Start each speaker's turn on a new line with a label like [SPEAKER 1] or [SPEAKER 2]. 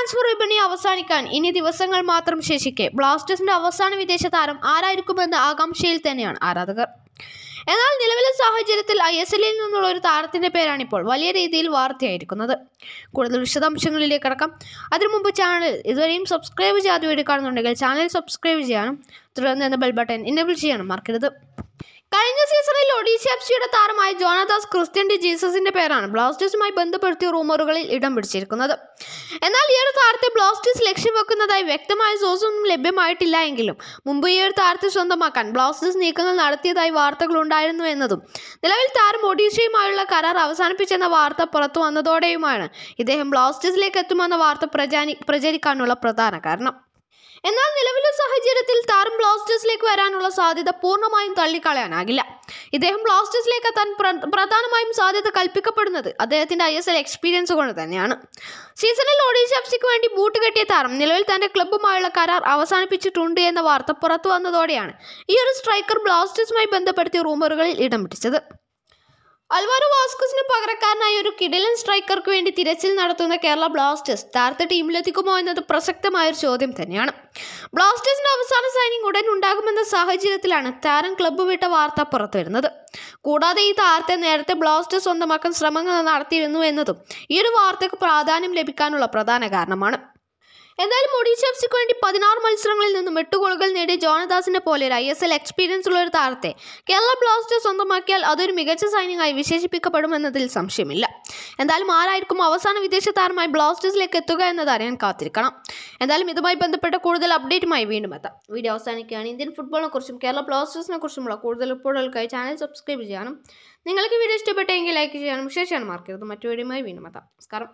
[SPEAKER 1] Transfer വിപണി അവസാനിക്കാൻ. ഇനി ദിവസങ്ങൾ മാത്രം ശേഷിക്കെ. ബ്ലാസ്റ്റേഴ്സിന്റെ അവസാന വിദേശ താരം ആരായിരിക്കുമെന്ന ആകാംക്ഷയിൽ തന്നെയാണ് ആരാധകർ. എന്നാൽ നിലവിലെ സാഹചര്യത്തിൽ ഐ എസ് എല്ലിൽ നിന്നുള്ള ഒരു താരത്തിന്റെ പേരാണ് ഇപ്പോൾ വലിയ രീതിയിൽ വാർത്തയായിരിക്കുന്നത്. കൂടുതൽ വിശദാംശങ്ങളിലേക്ക് കടക്കാം. അതിനു മുമ്പ് ചാനൽ ഇതുവരെയും സബ്സ്ക്രൈബ് ചെയ്യാതെ കാണുന്നുണ്ടെങ്കിൽ ചാനൽ സബ്സ്ക്രൈബ് ചെയ്യാനും തുടർന്ന് എന്ന ബെൽ ബട്ടൺ ഇനേബിൾ ചെയ്യാനും മറക്കരുത്. ഒഡീഷ എഫ് സിയുടെ താരമായ ജോനാദാസ് ക്രിസ്ത്യൻ ഡി ജീസസിന്റെ പേരാണ്. ബ്ലാസ്റ്റേഴ്സുമായി ബന്ധപ്പെടുത്തിയ റൂമറുകളിൽ ഇടം പിടിച്ചിരിക്കുന്നത്. എന്നാൽ ഈ ഒരു താരത്തെ ബ്ലാസ്റ്റേഴ്സ് ലക്ഷ്യം വെക്കുന്നതായി വ്യക്തമായ സോഴ്സൊന്നും ലഭ്യമായിട്ടില്ല എങ്കിലും മുമ്പ് ഈ ഒരു താരത്തെ സ്വന്തമാക്കാൻ ബ്ലാസ്റ്റേഴ്സ് നീക്കങ്ങൾ നടത്തിയതായി വാർത്തകൾ ഉണ്ടായിരുന്നു എന്നതും നിലവിൽ താരം ഒഡീഷയുമായുള്ള കരാർ അവസാനിപ്പിച്ചെന്ന വാർത്ത പുറത്തു വന്നതോടെയുമാണ് ഇദ്ദേഹം ബ്ലാസ്റ്റേഴ്സിലേക്ക് എത്തുമെന്ന വാർത്ത പ്രചാരി പ്രചരിക്കാനുള്ള പ്രധാന കാരണം. എന്നാൽ നിലവിലെ സാഹചര്യത്തിൽ താരം ബ്ലാസ്റ്റേഴ്സിലേക്ക് വരാനുള്ള സാധ്യത പൂർണമായും തള്ളിക്കളയാനാകില്ല. ഇദ്ദേഹം ബ്ലാസ്റ്റേഴ്സിലേക്ക് എത്താൻ പ്രധാനമായും സാധ്യത കൽപ്പിക്കപ്പെടുന്നത് അദ്ദേഹത്തിന്റെ ഐ എസ് എൽ എക്സ്പീരിയൻസ് കൊണ്ട് തന്നെയാണ്. സീസണിൽ ഒഡീഷ എഫ് സിക്ക് വേണ്ടി ബൂട്ട് കെട്ടിയ താരം നിലവിൽ തന്റെ ക്ലബ്ബുമായുള്ള കരാർ അവസാനിപ്പിച്ചിട്ടുണ്ട് എന്ന വാർത്ത പുറത്തു വന്നതോടെയാണ് ഈ ഒരു സ്ട്രൈക്കർ ബ്ലാസ്റ്റേഴ്സുമായി ബന്ധപ്പെടുത്തിയ റൂമറുകളിൽ ഇടം പിടിച്ചത്. അൽവാരോ വാസ്കസിന് പകരക്കാരനായി ഒരു കിടിലൻ സ്ട്രൈക്കർക്ക് വേണ്ടി തിരച്ചിൽ നടത്തുന്ന കേരള ബ്ലാസ്റ്റേഴ്സ് താരത്തെ ടീമിലെത്തിക്കുമോ എന്നത് പ്രസക്തമായ ഒരു ചോദ്യം തന്നെയാണ്. ബ്ലാസ്റ്റേഴ്സിന്റെ അവസാന സൈനിങ് ഉടൻ ഉണ്ടാകുമെന്ന സാഹചര്യത്തിലാണ് താരം ക്ലബ്ബ് വിട്ട വാർത്ത പുറത്തുവരുന്നത്. കൂടാതെ ഈ താരത്തെ നേരത്തെ ബ്ലാസ്റ്റേഴ്സ് സ്വന്തമാക്കാൻ ശ്രമങ്ങൾ നടത്തിയിരുന്നു എന്നതും ഈ ഒരു വാർത്തയ്ക്ക് പ്രാധാന്യം ലഭിക്കാനുള്ള പ്രധാന കാരണമാണ്. എന്തായാലും ഒഡീഷ എഫ്സിക്ക് വേണ്ടി പതിനാറ് മത്സരങ്ങളിൽ നിന്നും എട്ട് ഗോളുകൾ നേടിയ ജോണദാസിനെ പോലെ ഒരു ഐ എസ് എൽ എക്സ്പീരിയൻസ് ഉള്ള ഒരു താരത്തെ കേരള ബ്ലാസ്റ്റേഴ്സ് സ്വന്തമാക്കിയാൽ അതൊരു മികച്ച സൈനികമായി വിശേഷിപ്പിക്കപ്പെടുമെന്നതിൽ സംശയമില്ല. എന്തായാലും ആരായിരിക്കും അവസാന വിദേശ താരമായി ബ്ലാസ്റ്റേഴ്സിലേക്ക് എത്തുക എന്നത് അറിയാൻ കാത്തിരിക്കണം. എന്തായാലും ഇതുമായി ബന്ധപ്പെട്ട കൂടുതൽ അപ്ഡേറ്റുമായി വീണ്ടും എത്താം. വീഡിയോ അവസാനിക്കുകയാണ്. ഇന്ത്യൻ ഫുട്ബോളിനെ കുറിച്ചും കേരള ബ്ലാസ്റ്റേഴ്സിനെ കുറിച്ചുമുള്ള കൂടുതൽ റിപ്പോർട്ടുകൾക്കായി ചാനൽ സബ്സ്ക്രൈബ് ചെയ്യാനും നിങ്ങൾക്ക് വീഡിയോ ഇഷ്ടപ്പെട്ടെങ്കിൽ ലൈക്ക് ചെയ്യാനും ശേഷമാണ് മാർക്കരുത് മറ്റു വീഡിയോയുമായി വീണ്ടും എത്താം. നമസ്കാരം.